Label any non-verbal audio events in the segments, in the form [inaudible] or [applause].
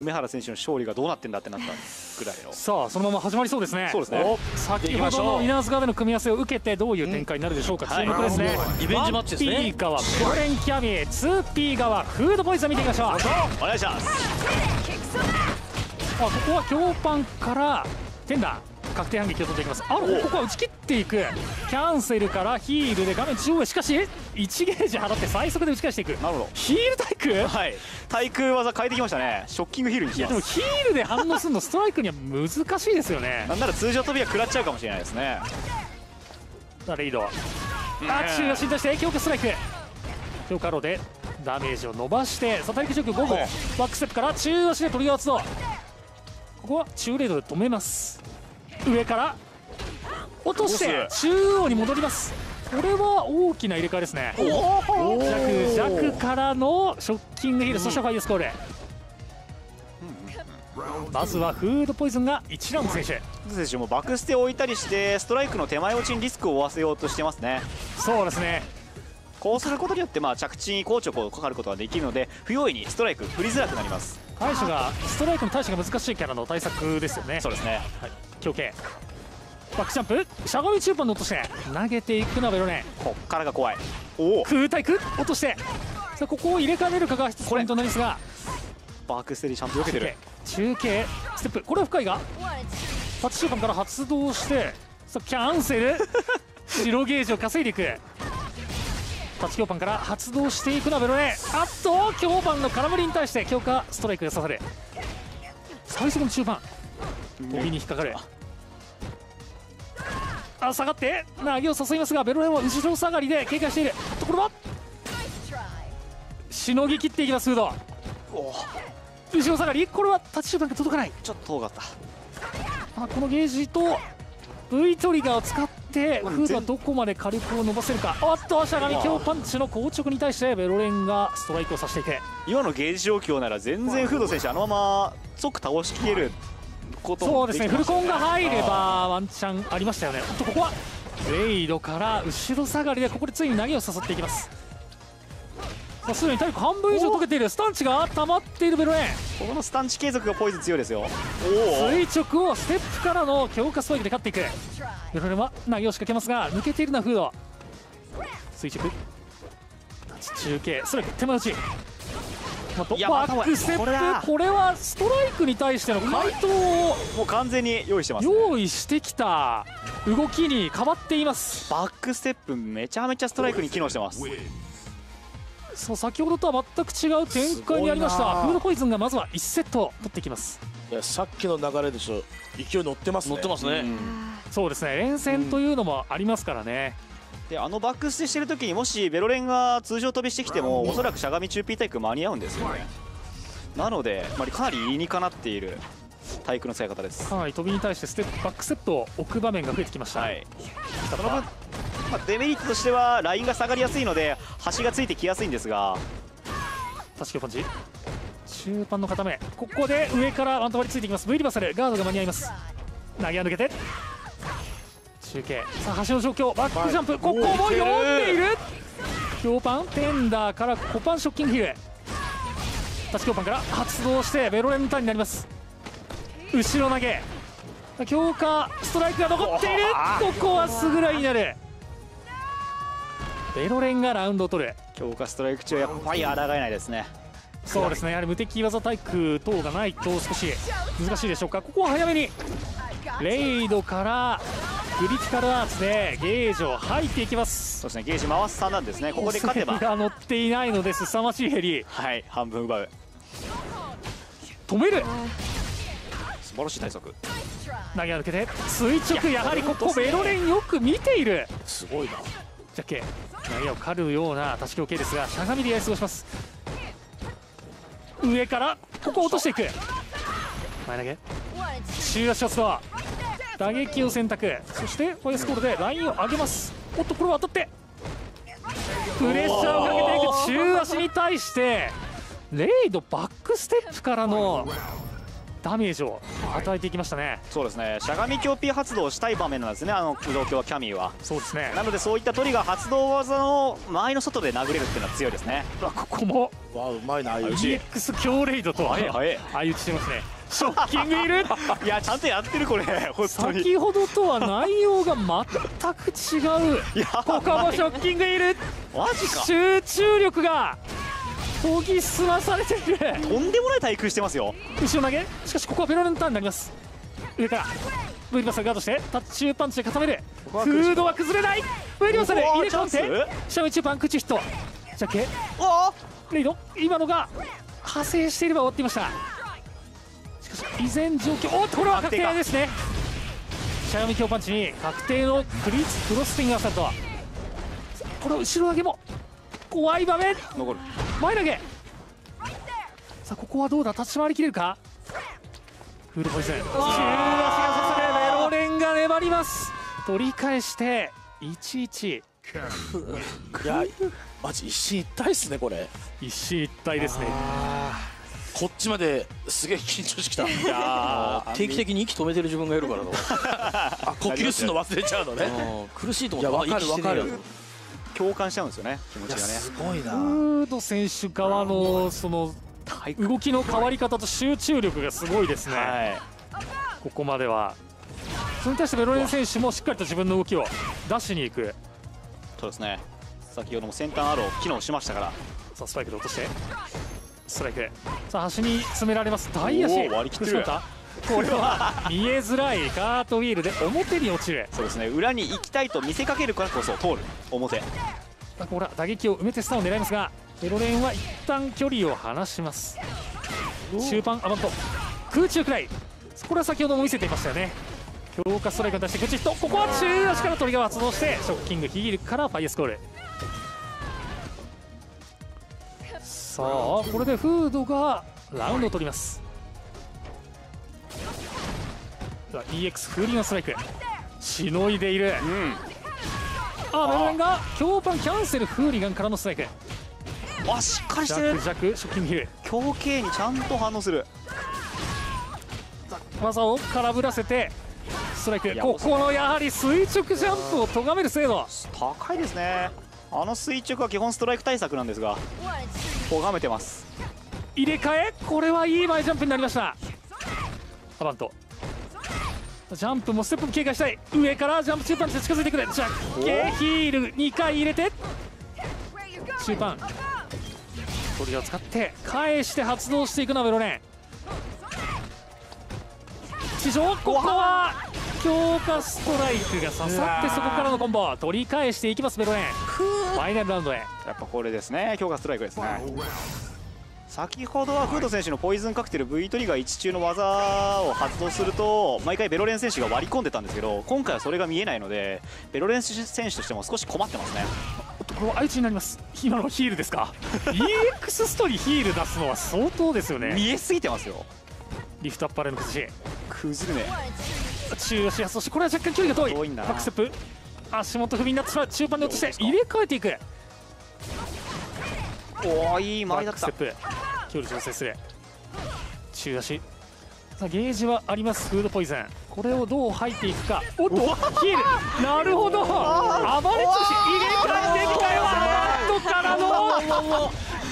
梅原選手の勝利がどうなってんだってなったぐらいの。さあそのまま始まりそうですね。そうですね。お先ほどのイナーズ側での組み合わせを受けてどういう展開になるでしょうか、注目ですね、リベンジマッチですね。1P 側ベロレンキャミ 2P 側フードポイズン見てみましょう。あお願いします。ここは強パンからテンダー確定反撃を取っていきます。あここは打ち切っていく。キャンセルからヒールで画面中央へ。しかし1ゲージ払って最速で打ち返していく。なるほど。ヒール対空？はい。対空技変えてきましたね。ショッキングヒールにいします。やでもヒールで反応するのストライクには難しいですよね。なんなら通常飛びは食らっちゃうかもしれないですね。さあレイド。あ中足に対して強化ストライク。強化ローでダメージを伸ばして。サタリク状況5号バックステップから中足でトリガー発動ここは中レードで止めます上から落として中央に戻ります。これは大きな入れ替えですね。弱弱からのショッキングヒールそしてファイアスコール。まずはフードポイズンが1ラウンド選手選手もバックステを置いたりしてストライクの手前落ちにリスクを負わせようとしてますね。そうですね。こうすることによってまあ着地に硬直をかかることができるので不用意にストライク振りづらくなります。対処がストライクの対処が難しいキャラの対策ですよね。そうですね。はい、強形バックジャンプ。しゃがみ中盤で落として。投げていくのはベロネ。こっからが怖い。おお。空対空。落として。さあここを入れ替えれるかが一つポイントになりますが。バックステでちゃんと避けてる。中継。ステップ。これは深いが。タッチ中盤から発動して。さあキャンセル。[laughs] 白ゲージを稼いでいく。タッチ強パンから発動していくのはベロネあっと強パンの空振りに対して強化ストライクが刺さる。最速の中盤飛びに引っかかるあ下がって。投げを誘いますがベロレンは後ろ下がりで警戒している。ところはしのぎ切っていきますフード。後ろ下がり。これはタッチ中盤が届かない。ちょっと遠かった。あこのゲージと V トリガーを使ってフードはどこまで火力を伸ばせるか。おっとしゃがみ強パンチの硬直に対してベロレンがストライクをさしていく今のゲージ状況なら全然フード選手あのまま即倒しきれることそうですね。フルコンが入れあばワンチャンありましたよね。とここはレイドから後ろ下がりでここでついに投げを誘っていきます。さあすでに体力半分以上溶けている。スタンチが溜まっているベロレン。ーこのスタンチ継続がポイズン強いですよ。垂直をステップからの強化スパイクで勝っていく。ベロレンは投げを仕掛けますが抜けているのはフード。垂直。中継。ストライク手前打ちバックステップこれだ。これはストライクに対しての回答をもう完全に用意してます、ね、用意してきた。動きに変わっています。バックステップめちゃめちゃストライクに機能してます。そう先ほどとは全く違う展開になりました。フードポイズンがまずは1セット取っていきます。いやさっきの流れでしょ。勢い乗ってますね。乗ってますね、そうですね。連戦というのもありますからね、であのバックステしてる時にもしベロレンが通常飛びしてきてもおそらくしゃがみ中 P 対空間に合うんですよね。なので、まあ、かなり理にかなっている対空の使い方です。はい飛びに対してステップバックステップを置く場面が増えてきました、はい。その分、まあ、デメリットとしてはラインが下がりやすいので端がついてきやすいんですが。確かパンチ。中盤の固め。ここで上からワントバリついていきます。V リバーサル。ガードが間に合います。投げは抜けて中継。さあ橋の状況。バックジャンプ。ここも読んでいる。強パンテンダーからコパンショッキングヒル。タッチ強パンから発動してベロレンターンになります。後ろ投げ。強化ストライクが残っている。ここはすぐらいになる。ベロレンがラウンドを取る。強化ストライク中はやっぱり抗えないですね。そうですね。やはり無敵技対空等がない。と少し難しいでしょうか。ここは早めに。レイドからクリティカルアーツでゲージを入っていきます。そうですねゲージ回す3なんですね。ここで勝てば。が乗っていないので凄まじいヘリ。はい半分奪う。止める。素晴らしい対策。投げ抜けて。垂直やはりここベロレンよく見ている。すごいな。ジャッケ投げを狩るような立ち強系ですがしゃがみでやり過ごします。上からここを落としていく。前投げ。中足発動打撃を選択。そしてファイアスコールでラインを上げます。おっとこれは当たって。プレッシャーをかけていく中足に対してレイドバックステップからのダメージを与えていきましたね。そうですね。しゃがみ強 P 発動したい場面なんですね。あの駆動鏡はキャミーは。そうですね。なのでそういったトリガー発動技の周りの外で殴れるっていうのは強いですね。うわここもわあうまいなああいう EX 強レイドとは早い早い。相打ちしてますねショッキングいる？いやちゃんとやってるこれ本当に。先ほどとは内容が全く違う。ここもショッキングいる。マジか。集中力が研ぎ澄まされている。とんでもない対空してますよ。後ろ投げ。しかしここはベロレンターンになります。上から。ブイリバサルガードしてタッチ中パンチで固める。フードは崩れない。ブイリバサルうわー入れ込んチャでンシャミ中パン口ヒット。ジャケあレイド。今のが派生していれば終わっていました依然状況おっとこれは確定ですね。しゃがみ強パンチに確定のクリスクロスティングアサルトこれを後ろ上げも怖い場面。残る。前投げ。さあここはどうだ？立ち回りきれるか？フードポイズン。中足が刺されメロレンが粘ります。取り返して11いやマジ一進一退っすねこれ。一進一退ですねこっちまですげえ緊張してきた。[laughs] いやー定期的に息止めてる自分がいるからな。[laughs] あ呼吸するの忘れちゃうのね。うん苦しいと思ったわかるわかる。共感しちゃうんですよね気持ちがね。すごいな。フード選手側のその動きの変わり方と集中力がすごいですね、はい。ここまでは。それに対してベロレン選手もしっかりと自分の動きを出しに行く。そうですね。先ほども先端アロー機能しましたから。さあスパイクで落としてストライクさあ端に詰められます。大足。割り切ってる。これは [laughs] 見えづらいカートウィールで表に落ちる。そうですね。裏に行きたいと見せかけるからこそ通る。表。あこれは打撃を埋めてスタンを狙いますがベロレンは一旦距離を離します。中盤アバント。空中くらいこれは先ほども見せていましたよね。強化ストライクに出して口ヒットここは中足からトリガーを発動してショッキングヒールからファイアスコールさあこれでフードがラウンドを取ります。さあ EX フーリンガンストライク。しのいでいる。うん。あベロレンが強パンキャンセルフーリガンからのストライク。あしっかりしてる。弱弱ショッキングヒール。強形にちゃんと反応する。技を空振らせてストライク。ここのやはり垂直ジャンプを咎める精度。高いですね。あの垂直は基本ストライク対策なんですが咎めてます。入れ替え？これはいい前ジャンプになりました。アバント。ジャンプもステップも警戒したい。上からジャンプ中パンチで近づいてくる。ジャッケヒール2回入れて。中パントリを使って。返して発動していくのはベロレン地上ここは強化ストライクが刺さってそこからのコンボ取り返していきますベロレン。ファイナルラウンドへ。やっぱこれですね。強化ストライクですね。先ほどはフード選手のポイズンカクテル V トリガー1中の技を発動すると毎回ベロレン選手が割り込んでたんですけど今回はそれが見えないのでベロレン選手としても少し困ってますね。これは相打ちになります。今のヒールですか？EX ストにヒール出すのは相当ですよね。見えすぎてますよ。リフトアッパーレの崩し。崩れね中足発動してこれは若干距離が遠い。遠いんだな。バックステップ。足元踏みになってしまう。中盤で落として入れ替えていく。おおいいバ前だった。ックステップ。距離調整する。中足さあゲージはあります。フードポイズン。これをどう入っていくか。おっとヒール。なるほど。暴れ潰し入れ替えてみたよアバントからの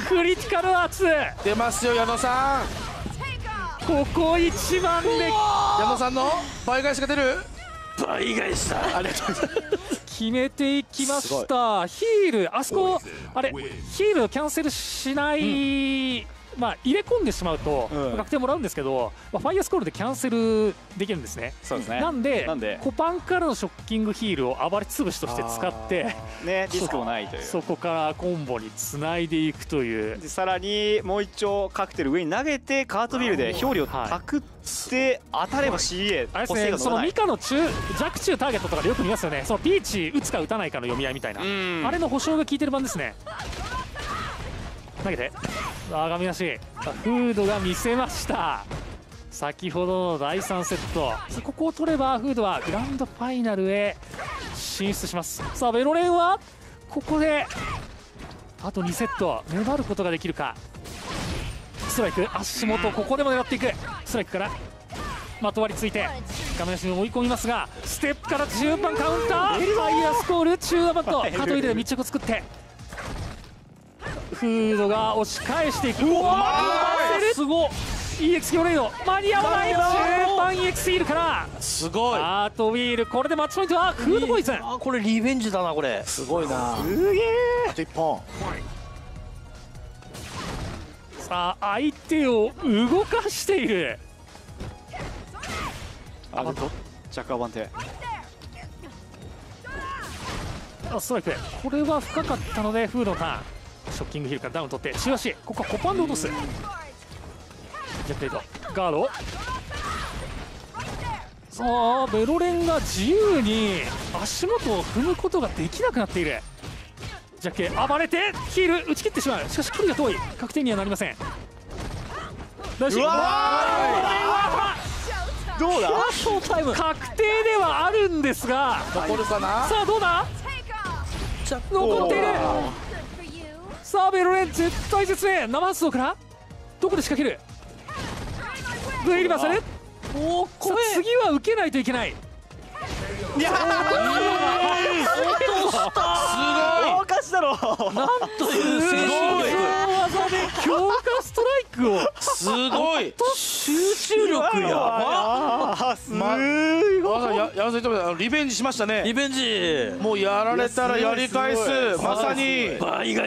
クリティカルアーツ。出ますよ矢野さん。ここ一番で。矢野さんの倍返しが出る。倍返しだ。ありがとうございます決めていきました。ヒールあそこあれヒールをキャンセルしない、まあ入れ込んでしまうとうん。確定もらうんですけど、まあ、ファイアスコールでキャンセルできるんですね。そうですね。なんでなんで？コパンからのショッキングヒールを暴れ潰しとして使ってねリスクもないという。そこからコンボにつないでいくという。でさらにもう一丁カクテル上に投げてカートビールで表裏をたくって当たれば CA あれです補正ねそのミカの中弱中ターゲットとかでよく見ますよね。そのピーチ打つか打たないかの読み合いみたいな。うん。あれの保証が効いてる版ですね投げて。あがみなしさあフードが見せました。先ほどの第3セット。ここを取ればフードはグランドファイナルへ進出します。さあベロレンはここであと2セット。粘ることができるか。ストライク。足元ここでも狙っていく。ストライクからまとわりついて画面足に追い込みますがステップから中盤カウンター。ファイヤースコール。中盤バット。カート入れで密着を作ってフードが押し返していく。うわーすごい。EX キョレイド間に合わない。中盤 EX ヒールから。すごい。アートウィールこれでマッチポイントはフードポイズン。あこれリベンジだなこれ。すごいな。すげえあと1本。さあ相手を動かしている。あどジャックアバンテあストライク。これは深かったのでフードのターンショッキングヒルからダウン取って中足ここはコパンで落とす。ジャックレイトガード。さあベロレンが自由に足元を踏むことができなくなっている。ジャッケ暴れてヒール打ち切ってしまう。しかし距離が遠い。確定にはなりません。大丈夫。どうだ？確定ではあるんですが。残るかな？さあどうだ？残っているさあベロレン絶対絶命生発動から？どこで仕掛ける？V リバーサルおおさあ次は受けないといけない。おかしだろなんという精神力技で強化ストライクをすごい集中力やばすごい、や山添ともリベンジしましたねリベンジもうやられたらやり返すまさに倍返